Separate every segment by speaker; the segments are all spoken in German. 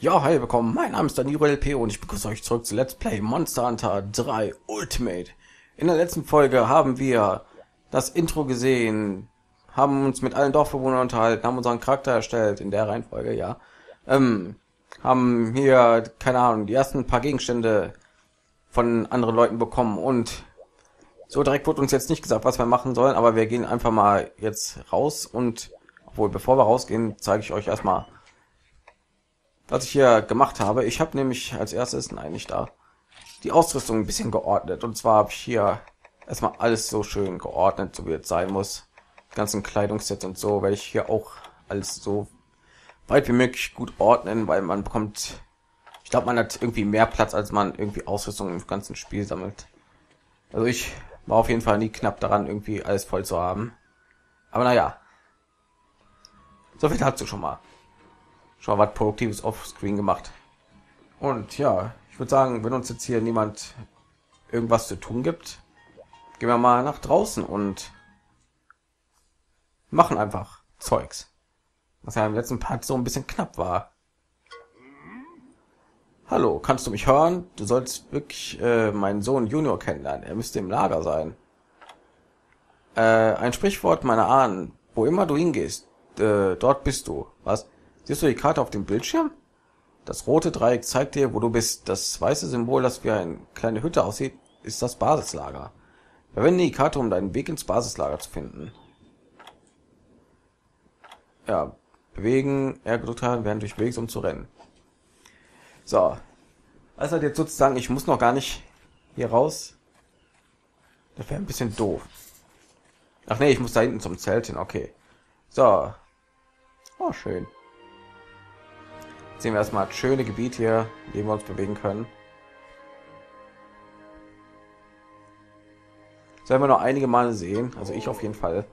Speaker 1: Ja, hi, willkommen. Mein Name ist Danilo LP und ich begrüße euch zurück zu Let's Play Monster Hunter 3 Ultimate. In der letzten Folge haben wir das Intro gesehen, haben uns mit allen Dorfbewohnern unterhalten, haben unseren Charakter erstellt, in der Reihenfolge, ja. Ähm, haben hier, keine Ahnung, die ersten paar Gegenstände von anderen Leuten bekommen und so direkt wurde uns jetzt nicht gesagt, was wir machen sollen, aber wir gehen einfach mal jetzt raus und, obwohl, bevor wir rausgehen, zeige ich euch erstmal, was ich hier gemacht habe. Ich habe nämlich als erstes, nein, nicht da, die Ausrüstung ein bisschen geordnet. Und zwar habe ich hier erstmal alles so schön geordnet, so wie es sein muss. Die ganzen Kleidungssets und so werde ich hier auch alles so weit wie möglich gut ordnen, weil man bekommt, ich glaube, man hat irgendwie mehr Platz, als man irgendwie Ausrüstung im ganzen Spiel sammelt. Also ich war auf jeden Fall nie knapp daran, irgendwie alles voll zu haben. Aber naja. So viel dazu schon mal schon was Produktives offscreen gemacht. Und ja, ich würde sagen, wenn uns jetzt hier niemand irgendwas zu tun gibt, gehen wir mal nach draußen und machen einfach Zeugs. Was ja im letzten Part so ein bisschen knapp war. Hallo, kannst du mich hören? Du sollst wirklich äh, meinen Sohn Junior kennenlernen. Er müsste im Lager sein. Äh, ein Sprichwort meiner Ahnen. Wo immer du hingehst, äh, dort bist du. Was? Siehst du die Karte auf dem Bildschirm? Das rote Dreieck zeigt dir, wo du bist. Das weiße Symbol, das wie eine kleine Hütte aussieht, ist das Basislager. Verwende die Karte, um deinen Weg ins Basislager zu finden. Ja, bewegen, R gedrückt haben, während du dich um zu rennen. So. Also jetzt sozusagen, ich muss noch gar nicht hier raus. Das wäre ein bisschen doof. Ach nee, ich muss da hinten zum Zelt hin, okay. So. Oh, schön sehen wir erstmal schöne Gebiet hier, in dem wir uns bewegen können. Sollen wir noch einige Male sehen, also ich auf jeden Fall.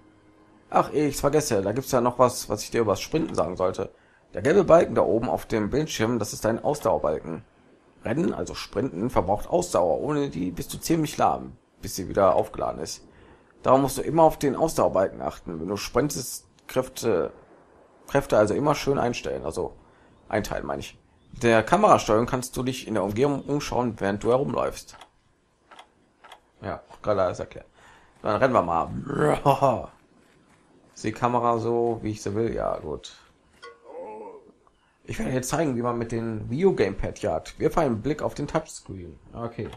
Speaker 1: Ach, ich vergesse, da gibt es ja noch was, was ich dir über das Sprinten sagen sollte. Der gelbe Balken da oben auf dem Bildschirm, das ist ein Ausdauerbalken. Rennen, also Sprinten, verbraucht Ausdauer. Ohne die bist du ziemlich lahm, bis sie wieder aufgeladen ist. Darum musst du immer auf den Ausdauerbalken achten. Wenn du sprintest, Kräfte, Kräfte also immer schön einstellen. Also einteilen, meine ich. Der Kamerasteuerung kannst du dich in der Umgebung umschauen, während du herumläufst. Ja, gerade alles erklärt. Dann rennen wir mal. Ist die Kamera so, wie ich sie will? Ja, gut. Ich werde jetzt zeigen, wie man mit den View Gamepad jagt. Wirf einen Blick auf den Touchscreen. Okay.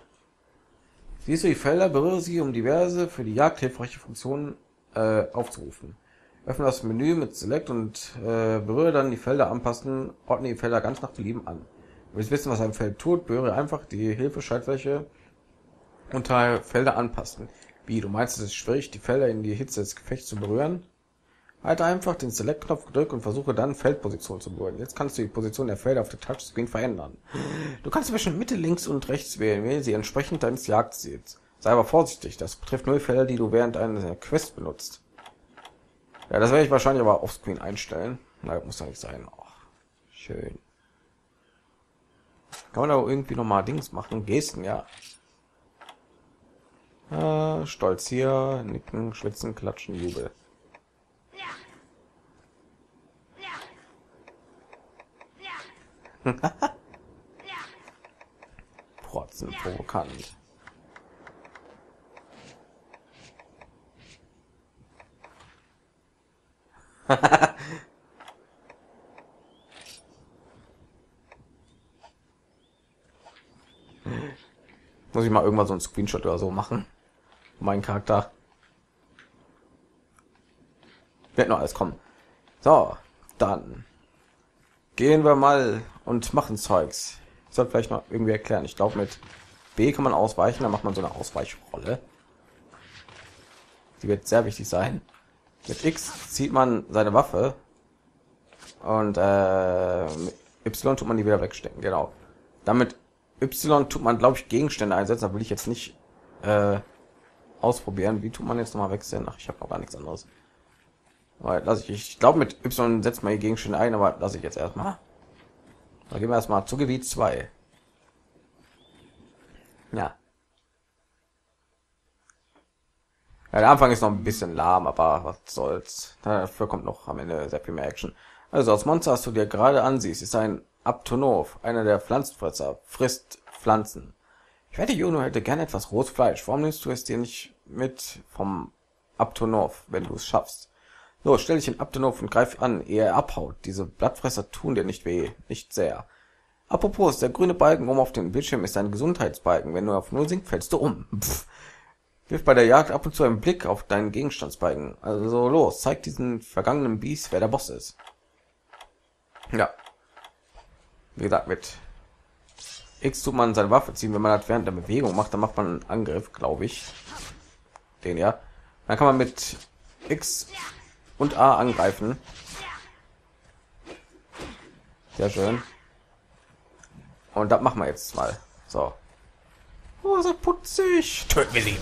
Speaker 1: Siehst du die Felder, berühre sie, um diverse für die Jagd hilfreiche Funktionen äh, aufzurufen. Öffne das Menü mit Select und äh, berühre dann die Felder anpassen, ordne die Felder ganz nach Belieben an. Du willst wissen, was ein Feld tut, berühre einfach die Hilfeschaltfläche unter Felder anpassen. Wie, du meinst, es ist schwierig, die Felder in die Hitze des Gefechts zu berühren? Halte einfach den Select-Knopf gedrückt und versuche dann Feldposition zu berühren. Jetzt kannst du die Position der Felder auf der Touchscreen verändern. Du kannst zwischen Mitte, links und rechts wählen, wähle sie entsprechend deines Jagdziels. Sei aber vorsichtig, das betrifft nur Felder, die du während einer Quest benutzt. Ja, das werde ich wahrscheinlich aber offscreen einstellen. Na, muss doch nicht sein. Oh, schön. Kann man da irgendwie noch mal Dings machen? Gesten, ja. Äh, Stolz hier, nicken, schwitzen, klatschen, Jubel. Protzen, provokant. Muss ich mal irgendwann so ein Screenshot oder so machen. Mein Charakter. Wird noch alles kommen. So, dann gehen wir mal und machen Zeugs. Ich sollte vielleicht noch irgendwie erklären. Ich glaube, mit B kann man ausweichen, dann macht man so eine Ausweichrolle. Die wird sehr wichtig sein. Mit X zieht man seine Waffe und äh, Y tut man die wieder wegstecken. Genau. Damit Y tut man, glaube ich, Gegenstände einsetzen. Da will ich jetzt nicht äh, ausprobieren. Wie tut man jetzt noch mal wechseln? Ach, ich habe noch gar nichts anderes. Weil, lass ich, ich glaube, mit Y setzt man die Gegenstände ein, aber lasse ich jetzt erstmal. Da gehen wir erstmal zu Gebiet 2. Ja. Ja, der Anfang ist noch ein bisschen lahm, aber was soll's. Dafür kommt noch am Ende sehr viel mehr Action. Also das Monster, was du dir gerade ansiehst, ist ein Aptonov, einer der Pflanzenfresser, frisst Pflanzen. Ich wette, Juno hätte gerne etwas rohes Fleisch. Warum nimmst du es dir nicht mit vom Aptonov, wenn du es schaffst? Los, stell dich in Aptonov und greif an, ehe er abhaut. Diese Blattfresser tun dir nicht weh, nicht sehr. Apropos, der grüne Balken oben auf dem Bildschirm ist ein Gesundheitsbalken. Wenn du auf Null sinkst, fällst du um. Pff. Wirf bei der Jagd ab und zu einen Blick auf deinen Gegenstandsbalken. Also los, zeig diesen vergangenen Biest, wer der Boss ist. Ja. Wie gesagt, mit X tut man seine Waffe ziehen, wenn man das während der Bewegung macht, dann macht man einen Angriff, glaube ich. Den ja. Dann kann man mit X und A angreifen. Sehr schön. Und das machen wir jetzt mal. So. Oh, so putzig. Töten wir sie.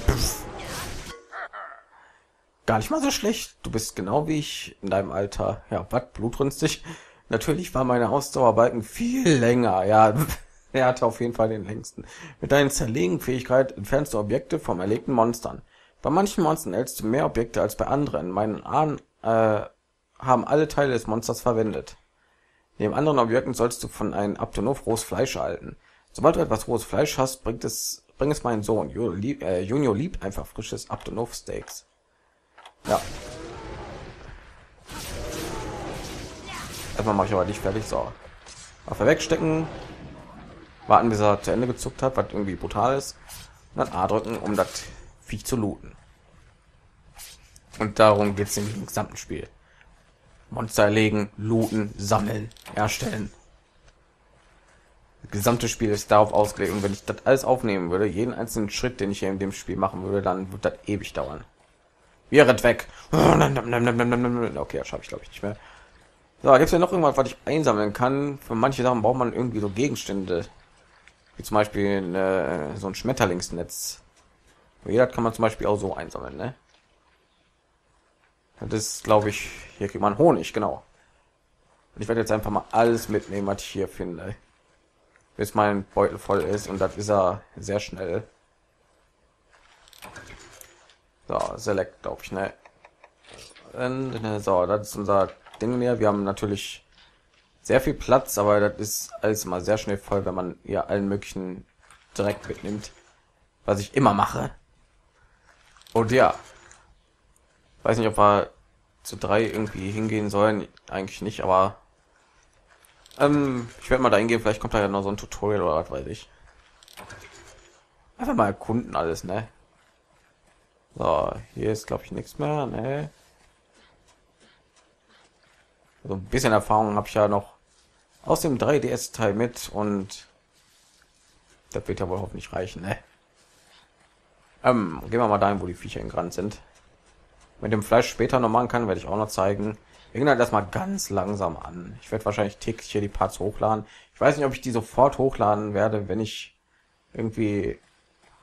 Speaker 1: Gar nicht mal so schlecht. Du bist genau wie ich in deinem Alter. Ja, was? Blutrünstig? Natürlich war meine Ausdauerbalken viel länger. Ja, er hatte auf jeden Fall den längsten. Mit deinen Zerlegenfähigkeit entfernst du Objekte vom erlegten Monstern. Bei manchen Monstern hältst du mehr Objekte als bei anderen. Meinen Ahnen äh, haben alle Teile des Monsters verwendet. Neben anderen Objekten sollst du von einem Aptonov rohes Fleisch erhalten. Sobald du etwas rohes Fleisch hast, bringt es, bring es meinen Sohn. Äh, Junior liebt einfach frisches Aptonov Steaks. Ja. Erstmal mache ich aber nicht fertig. So. Waffe wegstecken. Warten, bis er zu Ende gezuckt hat, was irgendwie brutal ist. Und dann A drücken, um das Viech zu looten. Und darum geht es im gesamten Spiel. Monster erlegen, looten, sammeln, erstellen. Gesamte Spiel ist darauf ausgelegt. Und wenn ich das alles aufnehmen würde, jeden einzelnen Schritt, den ich hier in dem Spiel machen würde, dann wird das ewig dauern. Wir rennt weg. Okay, das schaffe ich glaube ich nicht mehr. So, gibt es ja noch irgendwas, was ich einsammeln kann? Für manche Sachen braucht man irgendwie so Gegenstände. Wie zum Beispiel eine, so ein Schmetterlingsnetz. Jeder kann man zum Beispiel auch so einsammeln, ne? Das ist, glaube ich, hier kriegt man Honig, genau. Und ich werde jetzt einfach mal alles mitnehmen, was ich hier finde. Bis mein Beutel voll ist und das ist er sehr schnell. So, Select, glaube ich, ne? So, das ist unser Ding mehr. Wir haben natürlich sehr viel Platz, aber das ist alles immer sehr schnell voll, wenn man ja allen möglichen Dreck mitnimmt, was ich immer mache. Und ja, weiß nicht, ob wir zu drei irgendwie hingehen sollen, eigentlich nicht, aber ähm, ich werde mal da hingehen. Vielleicht kommt da ja noch so ein Tutorial oder was weiß ich. Einfach mal erkunden alles, ne? So, hier ist glaube ich nichts mehr, ne? So ein bisschen Erfahrung habe ich ja noch aus dem 3DS Teil mit und das wird ja wohl hoffentlich reichen, ne? Ähm, gehen wir mal dahin, wo die Viecher in Grand sind. Mit dem Fleisch später noch machen kann, werde ich auch noch zeigen. Wir gehen halt erstmal ganz langsam an. Ich werde wahrscheinlich täglich hier die Parts hochladen. Ich weiß nicht, ob ich die sofort hochladen werde, wenn ich irgendwie,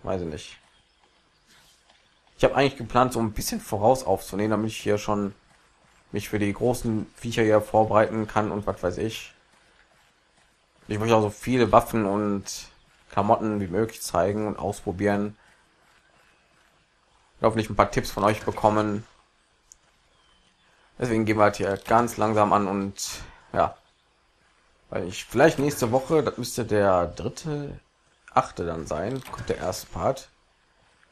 Speaker 1: weiß ich nicht. Ich habe eigentlich geplant, so ein bisschen voraus aufzunehmen, damit ich hier schon mich für die großen Viecher hier vorbereiten kann und was weiß ich. Ich möchte auch so viele Waffen und Klamotten wie möglich zeigen und ausprobieren. Hoffentlich ein paar Tipps von euch bekommen. Deswegen gehen wir halt hier ganz langsam an und ja, weil ich vielleicht nächste Woche, das müsste der dritte, achte dann sein, kommt der erste Part.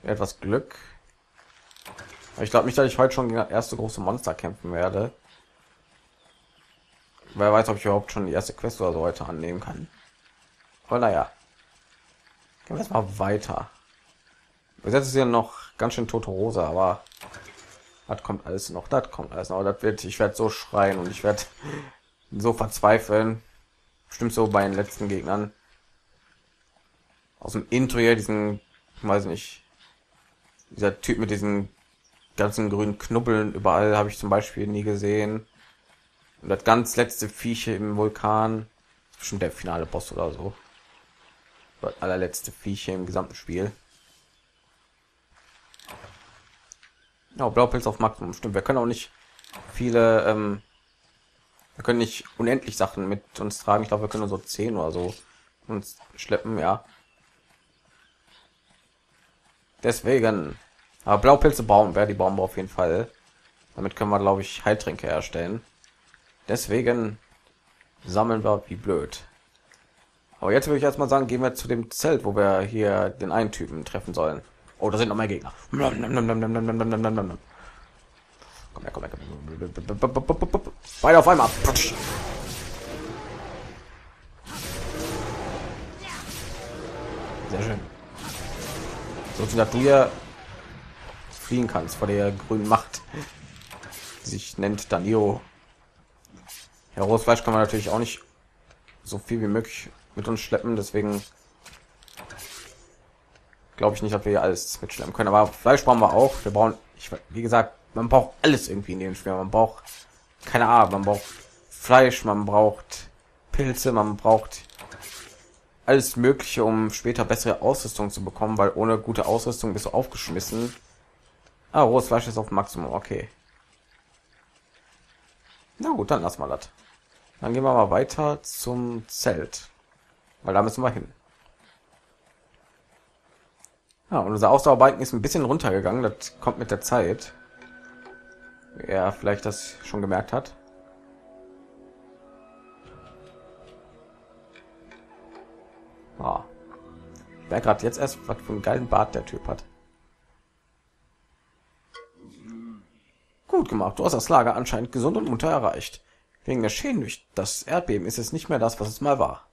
Speaker 1: Etwas Glück, ich glaube nicht, dass ich heute schon gegen das erste große Monster kämpfen werde. Wer weiß, ob ich überhaupt schon die erste Quest oder so heute annehmen kann. Aber naja. Gehen wir jetzt mal weiter. Bis jetzt ist hier noch ganz schön tote Rose, aber das kommt alles noch, das kommt alles noch. Das wird, ich werde so schreien und ich werde so verzweifeln. Stimmt so bei den letzten Gegnern. Aus dem Intro hier, diesen, weiß nicht, dieser Typ mit diesen ganzen grünen Knubbeln überall habe ich zum Beispiel nie gesehen. Und das ganz letzte Viecher im Vulkan, schon der finale Boss oder so. Das allerletzte Viecher im gesamten Spiel. Ja, Blaupilz auf Maximum, stimmt. Wir können auch nicht viele, ähm, wir können nicht unendlich Sachen mit uns tragen. Ich glaube, wir können nur so zehn oder so uns schleppen, ja. Deswegen aber Blaupilze bauen wäre die Bombe auf jeden Fall. Damit können wir, glaube ich, Heiltränke herstellen. Deswegen sammeln wir wie blöd. Aber jetzt würde ich erstmal sagen, gehen wir zu dem Zelt, wo wir hier den einen Typen treffen sollen. Oh, da sind noch mehr Gegner. Komm her, komm her, komm her. Beide auf einmal. Sehr schön. So, dass du hier fliehen kannst vor der grünen Macht. Sich nennt Danio. Herausfleisch kann man natürlich auch nicht so viel wie möglich mit uns schleppen, deswegen glaube ich nicht, ob wir hier alles mitschleppen können. Aber Fleisch brauchen wir auch. Wir brauchen, ich, wie gesagt, man braucht alles irgendwie in dem Spiel. Man braucht keine Ahnung, man braucht Fleisch, man braucht Pilze, man braucht alles Mögliche, um später bessere Ausrüstung zu bekommen, weil ohne gute Ausrüstung bist du aufgeschmissen. Ah, rohes Fleisch ist auf Maximum, okay. Na gut, dann lass mal das. Dann gehen wir mal weiter zum Zelt. Weil da müssen wir hin. Ja, und unser Ausdauerbalken ist ein bisschen runtergegangen. Das kommt mit der Zeit. Er vielleicht das schon gemerkt hat. Ah. Wer gerade jetzt erst, was für einen geilen Bart der Typ hat. Gut gemacht. Du hast das Lager anscheinend gesund und munter erreicht. Wegen der Schäden durch das Erdbeben ist es nicht mehr das, was es mal war.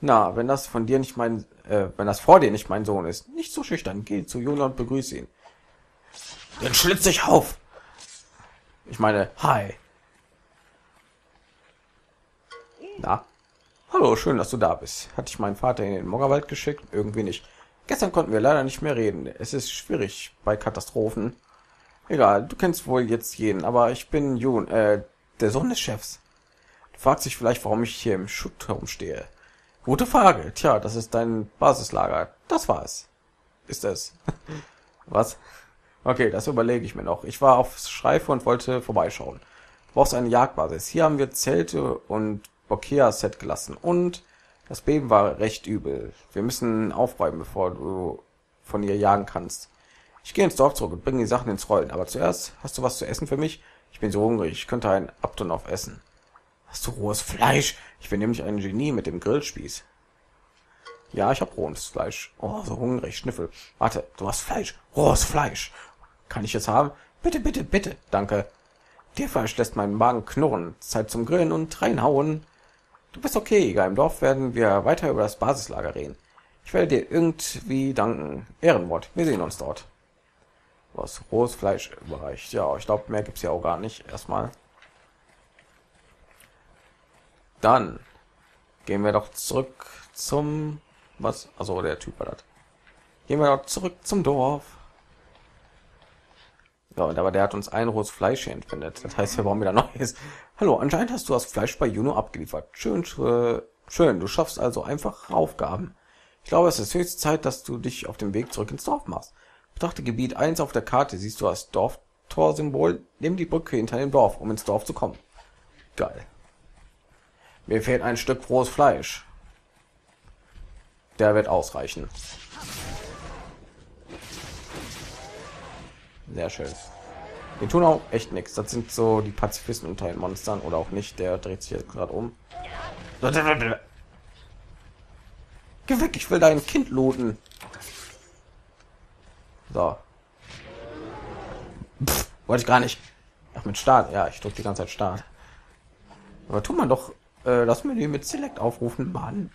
Speaker 1: Na, wenn das von dir nicht mein, äh, wenn das vor dir nicht mein Sohn ist, nicht so schüchtern, geh zu Jona und begrüße ihn. Dann schlitz dich auf. Ich meine, hi. Na, hallo, schön, dass du da bist. Hatte ich meinen Vater in den Moggerwald geschickt? Irgendwie nicht. Gestern konnten wir leider nicht mehr reden. Es ist schwierig bei Katastrophen. Egal, du kennst wohl jetzt jeden, aber ich bin Jun, äh, der Sohn des Chefs. Du fragst dich vielleicht, warum ich hier im Schutt herumstehe. Gute Frage. Tja, das ist dein Basislager. Das war es. Ist es. Was? Okay, das überlege ich mir noch. Ich war auf Schreife und wollte vorbeischauen. Du brauchst eine Jagdbasis. Hier haben wir Zelte und Bokea-Set gelassen. Und das Beben war recht übel. Wir müssen aufräumen, bevor du von ihr jagen kannst. Ich gehe ins Dorf zurück und bringe die Sachen ins Rollen. Aber zuerst, hast du was zu essen für mich? Ich bin so hungrig. Ich könnte ein Abtonov essen. Hast du rohes Fleisch? Ich bin nämlich ein Genie mit dem Grillspieß. Ja, ich habe rohes Fleisch. Oh, so hungrig, Schnüffel. Warte, du hast Fleisch. Rohes Fleisch. Kann ich es haben? Bitte, bitte, bitte. Danke. Tierfleisch lässt meinen Magen knurren. Zeit zum Grillen und reinhauen. Du bist okay, Jäger. Im Dorf werden wir weiter über das Basislager reden. Ich werde dir irgendwie danken. Ehrenwort. Wir sehen uns dort. Was rohes Fleisch überreicht. Ja, ich glaube, mehr gibt's ja auch gar nicht. Erstmal. Dann gehen wir doch zurück zum was? Also der Typ war das. Gehen wir doch zurück zum Dorf. Ja, aber der hat uns ein rohes Fleisch hier entwendet. Das heißt, wir brauchen wieder neues. Hallo, anscheinend hast du das Fleisch bei Juno abgeliefert. Schön, äh, schön. Du schaffst also einfach Aufgaben. Ich glaube, es ist höchste Zeit, dass du dich auf dem Weg zurück ins Dorf machst. Betrachte Gebiet 1 auf der Karte. Siehst du das Dorftor-Symbol? Nimm die Brücke hinter dem Dorf, um ins Dorf zu kommen. Geil. Mir fehlt ein Stück rohes Fleisch. Der wird ausreichen. Sehr schön. Die tun auch echt nichts. Das sind so die Pazifisten unter den Monstern oder auch nicht. Der dreht sich jetzt gerade um. Geh weg, ich will dein Kind looten. So. Pff, wollte ich gar nicht. Ach, mit Start. Ja, ich drücke die ganze Zeit Start. Aber tut man doch äh, das Menü mit Select aufrufen, Mann.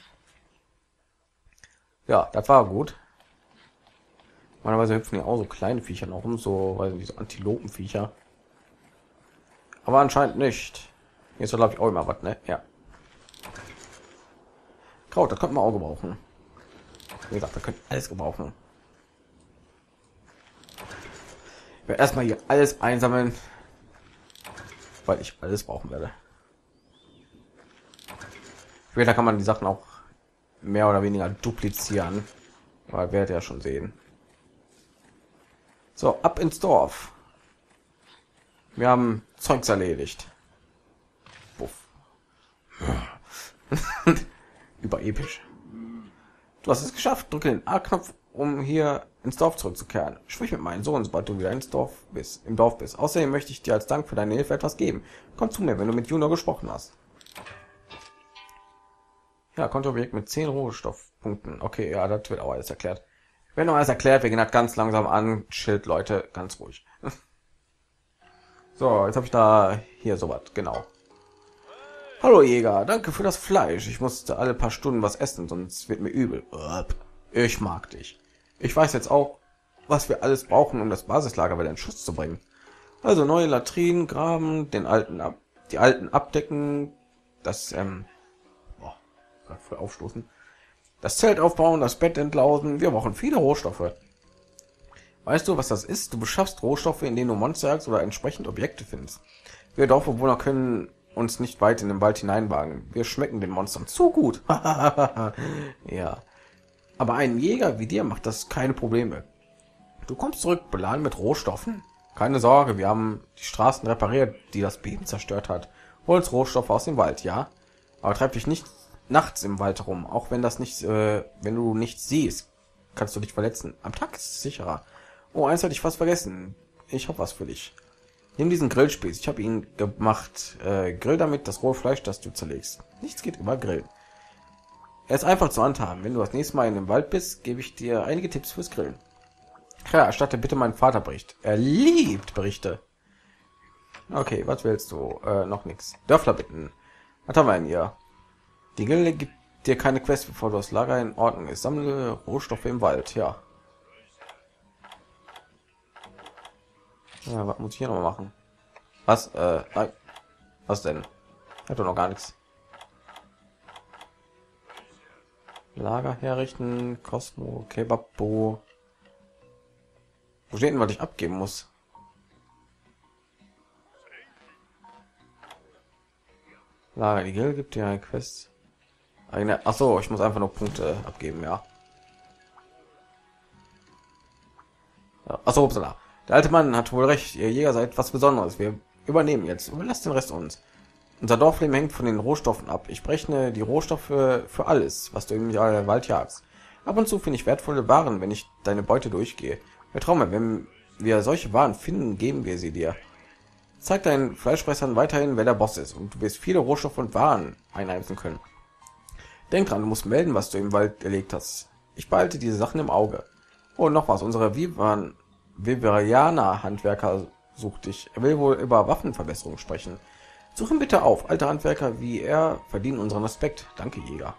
Speaker 1: Ja, das war gut. Normalerweise hüpfen ja auch so kleine Viecher noch um, so, weil diese Antilopenviecher. Aber anscheinend nicht. Ist glaube ich auch immer was, ne? Ja. Kraut, das könnte man auch gebrauchen. Wie gesagt, da könnt alles gebrauchen. Ich werde erstmal hier alles einsammeln, weil ich alles brauchen werde. Später kann man die Sachen auch mehr oder weniger duplizieren, weil werdet ja schon sehen. So, ab ins Dorf. Wir haben Zeugs erledigt. Buff. Überepisch. Du hast es geschafft. Drücke den A-Knopf, um hier ins Dorf zurückzukehren. Sprich mit meinem Sohn, sobald du wieder ins Dorf bist, im Dorf bist. Außerdem möchte ich dir als Dank für deine Hilfe etwas geben. Komm zu mir, wenn du mit Juno gesprochen hast. Ja, Kontoobjekt mit 10 Rohstoffpunkten. Okay, ja, das wird auch alles erklärt. Wenn noch alles erklärt, wir gehen halt ganz langsam an. Schild, Leute, ganz ruhig. so, jetzt habe ich da hier sowas, genau. Hallo Jäger, danke für das Fleisch. Ich musste alle paar Stunden was essen, sonst wird mir übel. Ich mag dich. Ich weiß jetzt auch, was wir alles brauchen, um das Basislager wieder in Schuss zu bringen. Also neue Latrinen graben, den alten ab, die alten abdecken, das ähm, voll aufstoßen, das Zelt aufbauen, das Bett entlausen. Wir brauchen viele Rohstoffe. Weißt du, was das ist? Du beschaffst Rohstoffe, in denen du Monster oder entsprechend Objekte findest. Wir Dorfbewohner können uns nicht weit in den Wald hineinwagen. Wir schmecken den Monstern zu gut. ja. Aber ein Jäger wie dir macht das keine Probleme. Du kommst zurück, beladen mit Rohstoffen. Keine Sorge, wir haben die Straßen repariert, die das Beben zerstört hat. Holst Rohstoffe aus dem Wald, ja? Aber treib dich nicht nachts im Wald rum, auch wenn das nicht, äh, wenn du nichts siehst, kannst du dich verletzen. Am Tag ist es sicherer. Oh, eins hatte ich fast vergessen. Ich habe was für dich. Nimm diesen Grillspieß. Ich habe ihn gemacht. Äh, grill damit das rohe Fleisch, das du zerlegst. Nichts geht über Grillen. Er ist einfach zu handhaben. Wenn du das nächste Mal in dem Wald bist, gebe ich dir einige Tipps fürs Grillen. Klar, erstatte bitte meinen Vater Bericht. Er liebt Berichte. Okay, was willst du? Äh, noch nichts. Dörfler bitten. Was haben wir denn hier? Die Gilde gibt dir keine Quest, bevor du das Lager in Ordnung ist. Sammle Rohstoffe im Wald. Ja. Ja, was muss ich hier noch machen? Was? Äh, nein. Was denn? Hat doch noch gar nichts. Lager herrichten, Cosmo, Kebabbo. Wo steht denn, was ich abgeben muss? Lager, die Gilde gibt dir eine Quest. Ach so, ich muss einfach nur Punkte abgeben, ja. Ach so, upsala. Der alte Mann hat wohl recht. Ihr Jäger seid was Besonderes. Wir übernehmen jetzt. Überlasst den Rest uns. Unser Dorfleben hängt von den Rohstoffen ab. Ich berechne die Rohstoffe für alles, was du im Wald jagst. Ab und zu finde ich wertvolle Waren, wenn ich deine Beute durchgehe. Vertrau mir, wenn wir solche Waren finden, geben wir sie dir. Zeig deinen Fleischfressern weiterhin, wer der Boss ist, und du wirst viele Rohstoffe und Waren einheimsen können. Denk dran, du musst melden, was du im Wald erlegt hast. Ich behalte diese Sachen im Auge. Und noch was, unsere Vivan Viverianer Handwerker sucht dich. Er will wohl über Waffenverbesserung sprechen. Such ihn bitte auf. Alte Handwerker wie er verdienen unseren Respekt. Danke, Jäger.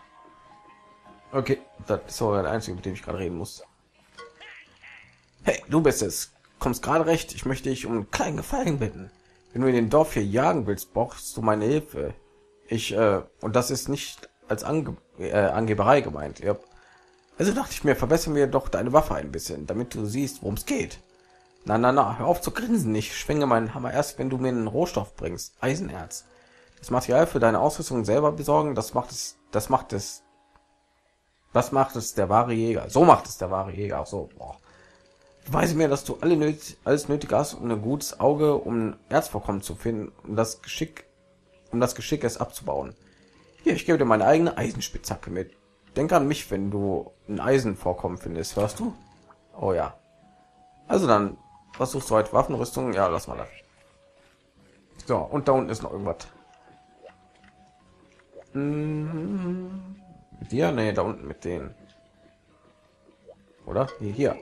Speaker 1: Okay, das ist auch der einzige, mit dem ich gerade reden muss. Hey, du bist es. Kommst gerade recht. Ich möchte dich um einen kleinen Gefallen bitten. Wenn du in den Dorf hier jagen willst, brauchst du meine Hilfe. Ich, äh, und das ist nicht als Ange äh, Angeberei gemeint. Ja. Also dachte ich mir, verbessern wir doch deine Waffe ein bisschen, damit du siehst, worum es geht. Na, na, na, hör auf zu grinsen. Ich schwinge meinen Hammer erst, wenn du mir einen Rohstoff bringst. Eisenerz. Das Material für deine Ausrüstung selber besorgen, das macht es, das macht es, das macht es der wahre Jäger. So macht es der wahre Jäger. Auch so. Boah. Beweise mir, dass du alle nöt alles nötig hast und ein gutes Auge, um Erzvorkommen zu finden, um das Geschick, um das Geschick es abzubauen. Hier, ich gebe dir meine eigene Eisenspitzhacke mit. Denk an mich, wenn du ein Eisenvorkommen findest, hörst du? Oh ja. Also dann, was suchst du heute? Waffenrüstung? Ja, lass mal das. So, und da unten ist noch irgendwas. Hm, mit dir? Nee, da unten mit denen. Oder? Hier, hier.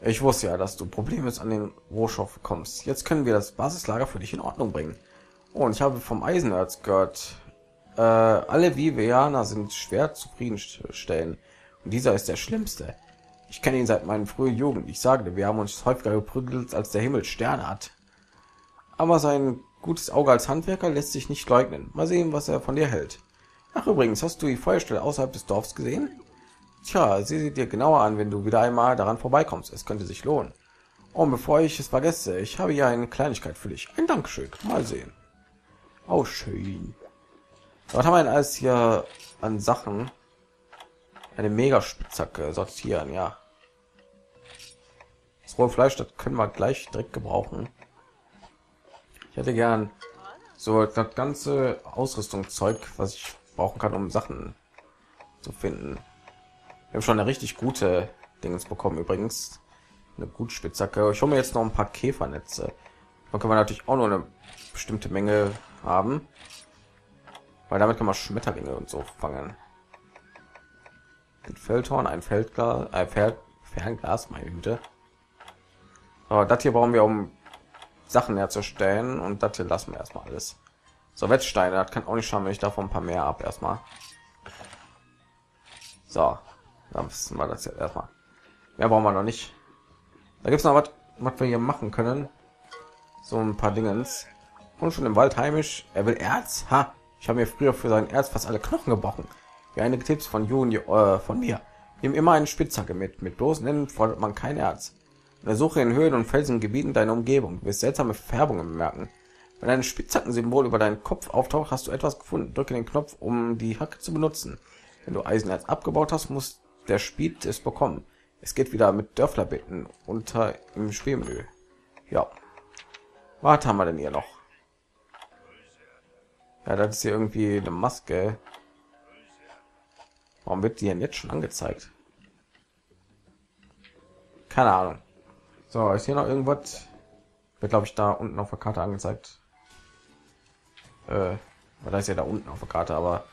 Speaker 1: Ich wusste ja, dass du Probleme an den Rohstoff kommst. Jetzt können wir das Basislager für dich in Ordnung bringen. Oh, und ich habe vom Eisenerz gehört, äh, alle Vivianer sind schwer zufriedenstellen. Und dieser ist der schlimmste. Ich kenne ihn seit meiner frühen Jugend. Ich sage, wir haben uns häufiger geprügelt, als der Himmel Sterne hat. Aber sein gutes Auge als Handwerker lässt sich nicht leugnen. Mal sehen, was er von dir hält. Ach übrigens, hast du die Feuerstelle außerhalb des Dorfs gesehen? Tja, sieh sie dir genauer an, wenn du wieder einmal daran vorbeikommst. Es könnte sich lohnen. Und bevor ich es vergesse, ich habe hier eine Kleinigkeit für dich. Ein Dankeschön. Mal sehen. Oh, schön. Was haben wir denn alles hier an Sachen? Eine Mega-Spitzhacke sortieren, ja. Das rohe Fleisch, das können wir gleich direkt gebrauchen. Ich hätte gern so das ganze Ausrüstungszeug, was ich brauchen kann, um Sachen zu finden. Wir haben schon eine richtig gute Dingens bekommen übrigens. Eine gut Spitzhacke. Ich hole mir jetzt noch ein paar Käfernetze. Dann können wir natürlich auch nur eine bestimmte Menge haben. Weil damit kann man Schmetterlinge und so fangen. ein Feldhorn, ein Feldglas, ein Feld, Fernglas, meine Güte. Aber das hier brauchen wir, um Sachen herzustellen und das hier lassen wir erstmal alles. So Wettsteine, das kann auch nicht schauen, wenn ich davon ein paar mehr ab erstmal. So, dann wissen wir das jetzt erstmal. Mehr brauchen wir noch nicht. Da gibt es noch was, was wir hier machen können. So ein paar Dingens. Und schon im Wald heimisch. Er will Erz. Ha! Ich habe mir früher für sein Erz fast alle Knochen gebrochen. Wie einige Tipps von Juni äh, von mir. Nimm immer eine Spitzhacke mit. Mit bloßen Händen fordert man kein Erz. Suche in Höhlen und felsigen Gebieten deiner Umgebung. Du wirst seltsame Färbungen bemerken. Wenn ein Spitzhackensymbol über deinen Kopf auftaucht, hast du etwas gefunden. Drücke den Knopf, um die Hacke zu benutzen. Wenn du Eisenerz abgebaut hast, muss der Spiel es bekommen. Es geht wieder mit Dörfler bitten unter im Spielmenü. Ja. Was haben wir denn hier noch? Ja, das ist hier irgendwie eine Maske. Warum wird die denn jetzt schon angezeigt? Keine Ahnung. So, ist hier noch irgendwas? Wird glaube ich da unten auf der Karte angezeigt. Äh, da ist ja da unten auf der Karte, aber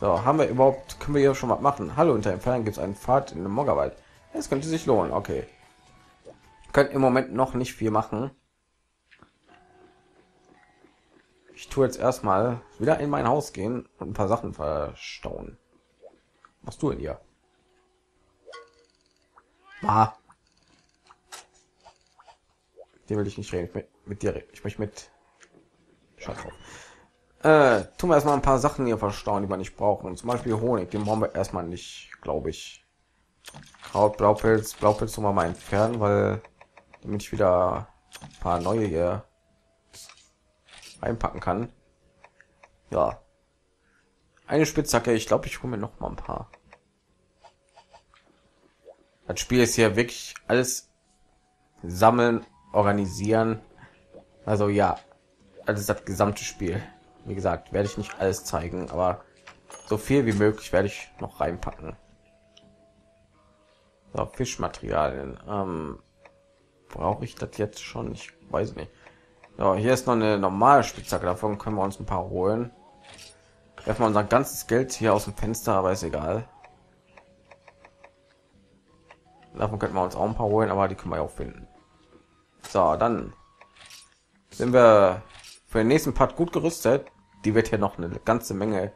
Speaker 1: so haben wir überhaupt können wir hier schon mal machen. Hallo, unter Fern gibt es einen Pfad in den Moggerwald. Es könnte sich lohnen. Okay, können im Moment noch nicht viel machen. Ich tue jetzt erstmal wieder in mein Haus gehen und ein paar Sachen verstauen. Was du in hier? Ah. Den will ich nicht reden. Mit, mit dir reden. Ich möchte mit. Scheiß drauf. Äh, tun wir erstmal ein paar Sachen hier verstauen, die wir nicht brauchen. Zum Beispiel Honig. Den brauchen wir erstmal nicht, glaube ich. Kraut, Blaupilz, Blaupilz tun wir mal entfernen, weil damit ich wieder ein paar neue hier einpacken kann. Ja. Eine Spitzhacke. Ich glaube, ich hole mir noch mal ein paar. Das Spiel ist hier wirklich alles sammeln, organisieren. Also ja, alles das gesamte Spiel. Wie gesagt, werde ich nicht alles zeigen, aber so viel wie möglich werde ich noch reinpacken. So, Fischmaterialien. Ähm, Brauche ich das jetzt schon? Ich weiß nicht. So, hier ist noch eine normale Spitzhacke. Davon können wir uns ein paar holen. Werfen wir unser ganzes Geld hier aus dem Fenster, aber ist egal. Davon könnten wir uns auch ein paar holen, aber die können wir auch finden. So, dann sind wir für den nächsten Part gut gerüstet. Die wird hier noch eine ganze Menge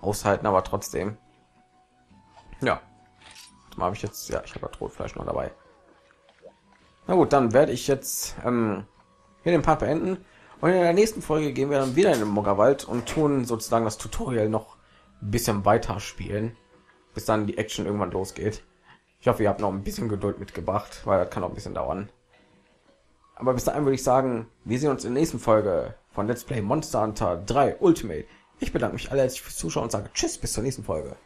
Speaker 1: aushalten, aber trotzdem. Ja. Habe ich jetzt, ja, ich habe Rotfleisch noch dabei. Na gut, dann werde ich jetzt ähm, hier den Part beenden. Und in der nächsten Folge gehen wir dann wieder in den Moggerwald und tun sozusagen das Tutorial noch ein bisschen weiter spielen, bis dann die Action irgendwann losgeht. Ich hoffe, ihr habt noch ein bisschen Geduld mitgebracht, weil das kann auch ein bisschen dauern. Aber bis dahin würde ich sagen, wir sehen uns in der nächsten Folge von Let's Play Monster Hunter 3 Ultimate. Ich bedanke mich alle herzlich fürs Zuschauen und sage Tschüss, bis zur nächsten Folge.